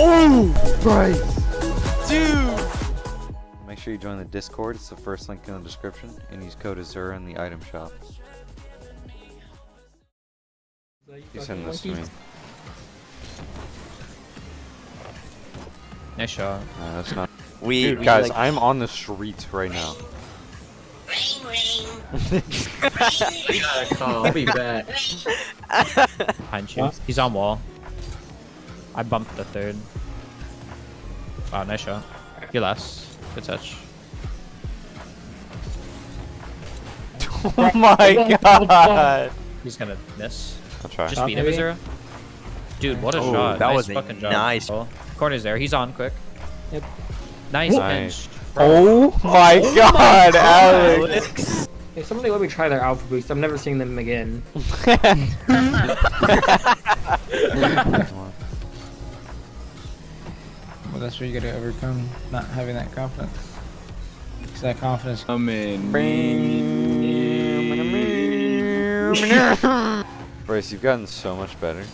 Oh, Bryce. Dude! Make sure you join the Discord. It's the first link in the description. And use code Azura in the item shop. You send this to me. Nice shot. No, that's not. We, Dude, we, guys, like, I'm on the streets right now. I'll be back. Behind you. He's on wall. I bumped the third. Wow, nice shot. You last. Good touch. oh my god! He's gonna miss. I'll try. Just beat him, maybe? Azura. Dude, what a Oh, shot. that nice was a fucking job. nice- bro. Corner's there. He's on quick. Yep. Nice Nice. pinch. Oh, oh my god, Alex! Hey, somebody let me try their alpha boost. I'm never seeing them again. Well, that's where you gotta overcome not having that confidence. Cause that confidence. Come in. Bryce, you've gotten so much better.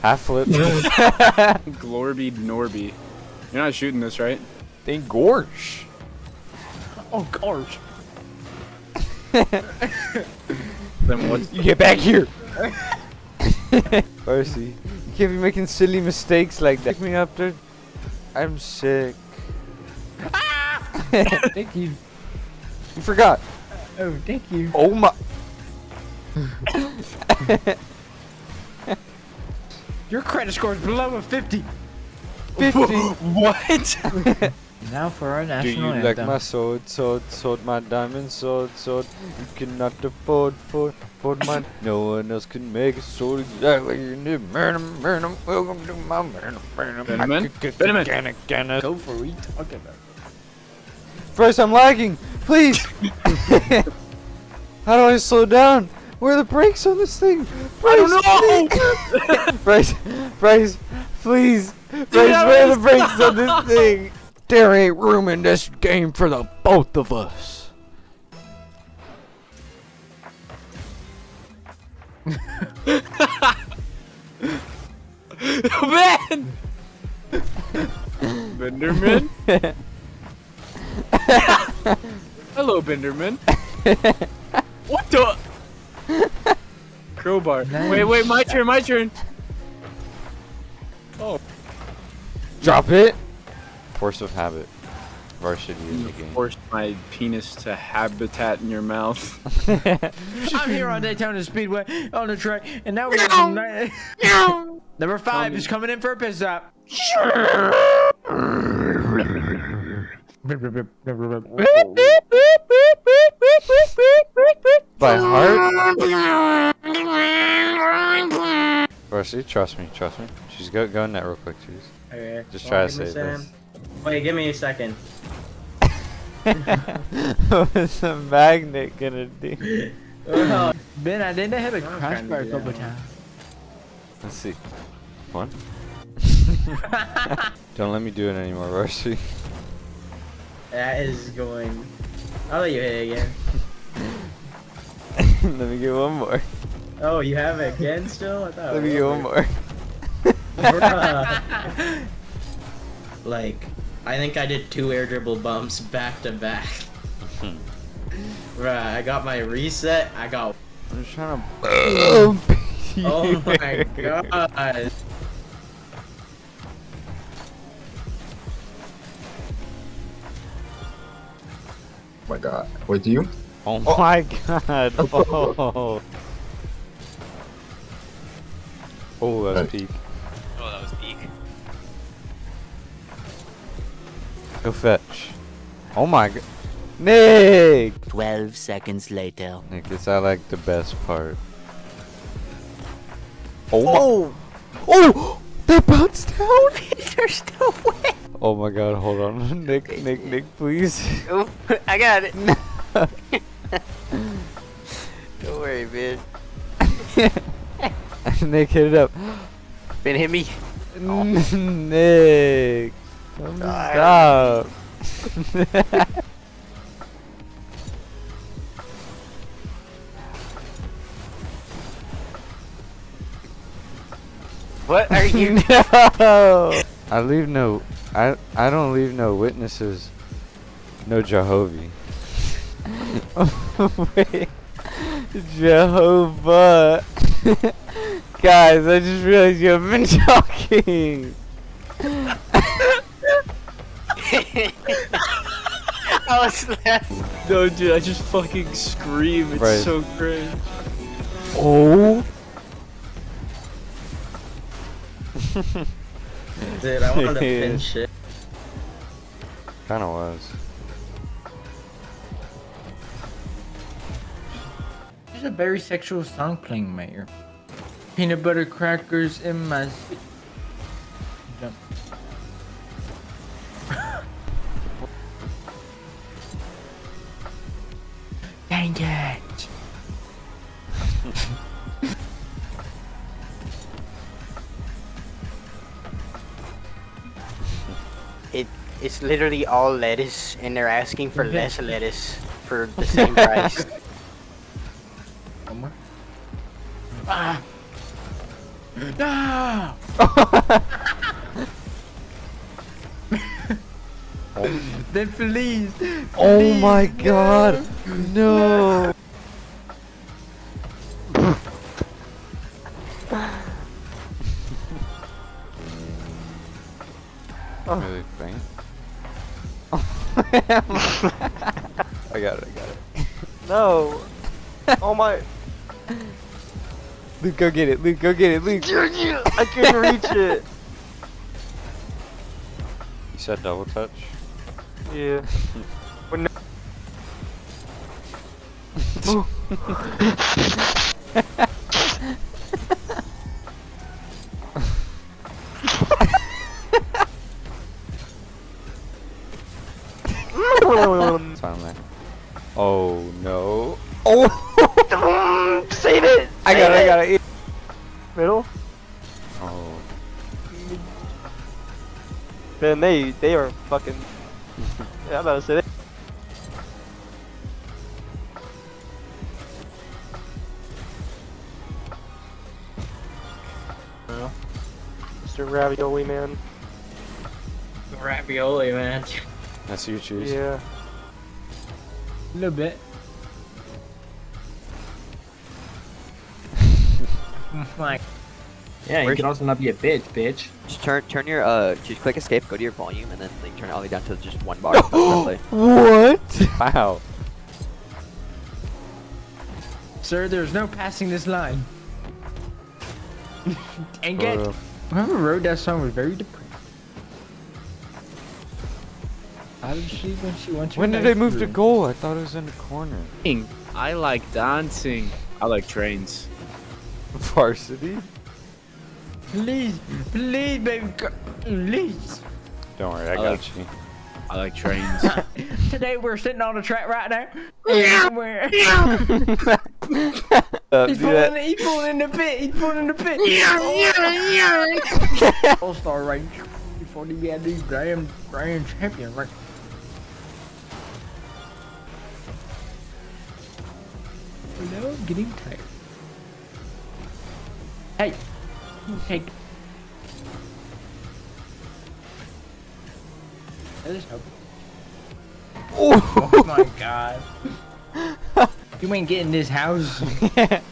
Half flip. Glorby Norby. You're not shooting this, right? Dang gorge. Oh, gosh. then what? You get back here! Percy, you can't be making silly mistakes like that. Pick me up, dude. I'm sick. Ah! Thank you. You forgot. Oh, thank you. Oh my. Your credit score is below a 50. 50. what? Now for our Do national you like my sword, sword, sword, my diamond sword, sword? You cannot afford, afford, afford mine. No one else can make a sword exactly. You need Burnham, Burnham, welcome to my Burnham, Burnham. Benjamin? Benjamin? Benjamin. Go for it. Okay, bro. First, I'm lagging. Please. How do I slow down? Where are the brakes on this thing? Bryce, I don't know. Bryce, Bryce, please, Bryce, where are the brakes on this thing? There ain't room in this game for the both of us. Man! Benderman? Hello, Benderman. what the? Crowbar. Wait, wait, my turn, my turn. Oh, Drop it. Force of habit. Varsity in the game. forced my penis to habitat in your mouth. I'm here on Daytona Speedway on the track, and now we have Number five is coming in for a piss stop. By heart. Varsity, trust me, trust me. She's go go in that real quick, cheese. Okay. Just try to save this. Wait, give me a second. What's the magnet gonna do? Oh, Ben, I didn't have a I'm crash bar a couple times. Let's see. One. Don't let me do it anymore, Varsity. that is going. I'll let you hit it again. let me get one more. Oh, you have it again still? I thought Let it me get one more. Bruh. like, I think I did two air dribble bumps back to back. right, I got my reset. I got. I'm just trying to. Oh, Oh my god. Oh my god. With you? Oh, oh. my god. Oh. Oh, that was Hey. peak. Oh, that was Go fetch. Oh my god. Nick! 12 seconds later. Nick, this I like the best part. Oh my. Oh! oh! They bounced down! There's no way. Oh my god, hold on. Nick, Nick, Nick, please. Oh, I got it. Don't worry, man. Nick, hit it up. Ben hit me. Nick. Let me I stop. What are you? no. I leave no. I I don't leave no witnesses. No Jehovah. Wait. Jehovah. Guys, I just realized you have been talking. I was laughing. No, dude, I just fucking scream. It's Right. so cringe. Oh. Dude, I wanted to pin shit. Kind of was. There's a very sexual song playing, Mayor. Peanut butter crackers in my. Jump. Dang it! It it's literally all lettuce, and they're asking for less lettuce for the same price. One more. Ah! No! then please. Oh please, my no. god. No. oh. Really faint? I got it, I got it. No. Oh my. Luke, go get it. Luke, go get it. Luke. I couldn't reach it. You said double touch? Yeah. Oh no. Oh! Save it. I got it, I got it. Middle. Oh. Man, they they are fucking. Yeah, I'm about to say that. Mr. Ravioli Man. Ravioli, man. That's you choose. Yeah. A little bit. My Yeah, you Where's- can also not be a bitch, bitch. Just turn turn your uh just click escape, go to your volume and then like turn it all the way down to just one bar. What? Wow. Sir, there's no passing this line. and get Uh, whoever wrote that song was very depressed. How did she when she went to when did they nice move to room? goal? I thought it was in the corner. I like dancing. I like trains. Varsity? Please, please, baby, please. Don't worry, I I got like- you. I like trains. Today we're sitting on the track right now. We're- Uh, he's do pulling, that. he's pulling in the pit. He's pulling in the pit. All star rank before the had these damn grand champion right. You know, I'm getting tired. Hey, hey. That is helpful. Oh my god. You ain't getting this house.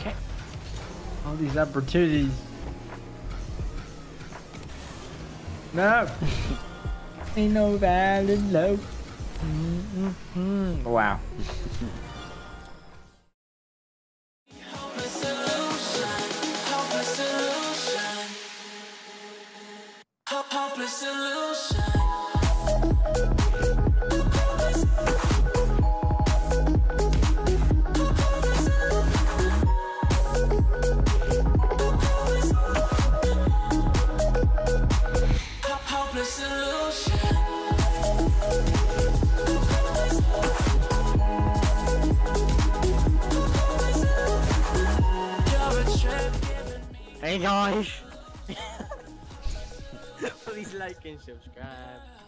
Okay. All these opportunities. No. Ain't no valid love. Mm-hmm. Wow. hey guys. Please like and subscribe.